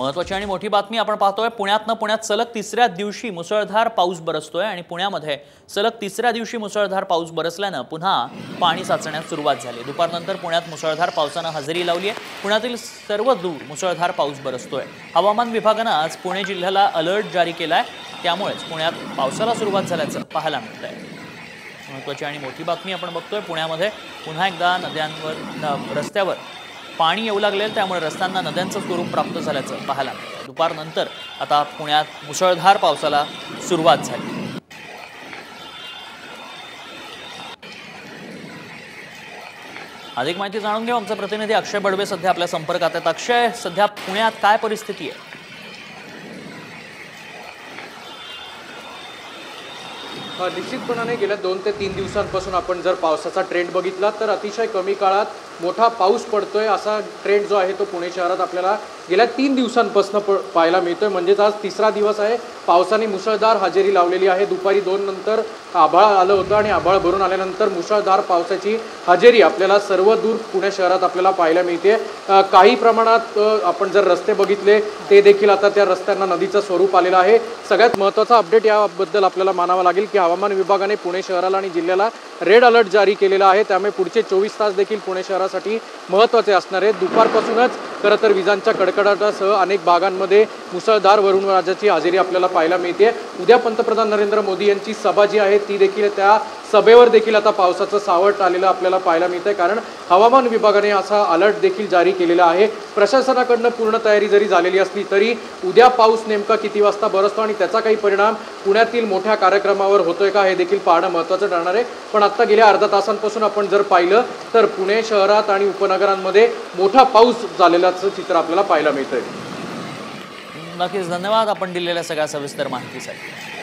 महत्वाची आणि मोठी बातमी आपण पाहतोय पुण्यातनं पुण्यात सलग तिसऱ्या दिवशी मुसळधार पाऊस बरसतोय आणि पुण्यामध्ये सलग तिसऱ्या दिवशी मुसळधार पाऊस बरसल्यानं पुन्हा पाणी साचण्यास सुरुवात झाली. दुपारनंतर पुण्यात मुसळधार पावसानं हजेरी लावली आहे. पुण्यातील सर्व दूर मुसळधार पाऊस बरसतोय. हवामान विभागानं आज पुणे जिल्ह्याला अलर्ट जारी केला आहे त्यामुळेच पुण्यात पावसाला सुरुवात झाल्याचं पाहायला मिळत आहे महत्वाची आणि मोठी बातमी आपण बघतोय पुण्यामध्ये पुन्हा एकदा नद्यांवर न- रस्त्यावर पाणी येऊ लागलेलं त्यामुळे रस्त्यांना नद्यांचं स्वरूप प्राप्त झाल्याचं पाहायला दुपारनंतर आता पुण्यात मुसळधार पावसाला सुरुवात झाली. अधिक माहिती जाणून घेऊ. आमचा प्रतिनिधी अक्षय बडवे सध्या आपल्या संपर्कात आहेत. अक्षय सध्या पुण्यात काय परिस्थिती आहे? निश्चितपणाने गेल्या दोन ते तीन दिवसांपासून आपण जर पावसाचा ट्रेंड बघितला तर अतिशय कमी काळात मोठा पाऊस पडतोय असा ट्रेंड जो आहे तो पुणे शहरात आपल्याला गेल्या तीन दिवसांपासून प पाहायला मिळतोय. म्हणजेच आज तिसरा दिवस आहे. पावसाने मुसळधार हजेरी लावलेली आहे. दुपारी दोन नंतर आभाळ आलं होतं आणि आभाळ भरून आल्यानंतर मुसळधार पावसाची हजेरी आपल्याला सर्व दूर पुणे शहरात आपल्याला पाहायला मिळते. काही प्रमाणात आपण जर रस्ते बघितले ते देखील आता त्या रस्त्यांना नदीचं स्वरूप आलेलं आहे. सगळ्यात महत्त्वाचा अपडेट याबद्दल आपल्याला मानावा लागेल की हवामान विभागाने पुणे शहराला आणि जिल्ह्याला रेड अलर्ट जारी केलेला आहे. त्यामुळे पुढचे चोवीस तास देखील पुणे शहरासाठी महत्त्वाचे असणार आहेत. दुपारपासूनच खरं तर विजांच्या कडकडाटासह अनेक भागांमध्ये मुसळधार वरुणराजाची हजेरी आपल्याला पाहायला मिळते उद्या पंतप्रधान नरेंद्र मोदी यांची सभा जी आहे ती देखील त्या सभेवर देखील आता पावसाचं सावट आलेलं आपल्याला पाहायला मिळतंय. कारण हवामान विभागाने असा अलर्ट देखील जारी केलेला आहे. प्रशासनाकडनं पूर्ण तयारी जरी झालेली असली तरी उद्या पाऊस नेमका किती वाजता बरसतो आणि त्याचा काही परिणाम पुण्यातील मोठ्या कार्यक्रमावर होतोय का हे देखील पाहणं महत्त्वाचं ठरणार आहे. पण आत्ता गेल्या अर्धा तासांपासून आपण जर पाहिलं तर पुणे शहरात आणि उपनगरांमध्ये मोठा पाऊस झालेल्याचं चित्र आपल्याला पाहायला मिळतंय. नक्कीच धन्यवाद आपण दिलेल्या सगळ्या सविस्तर माहितीसाठी.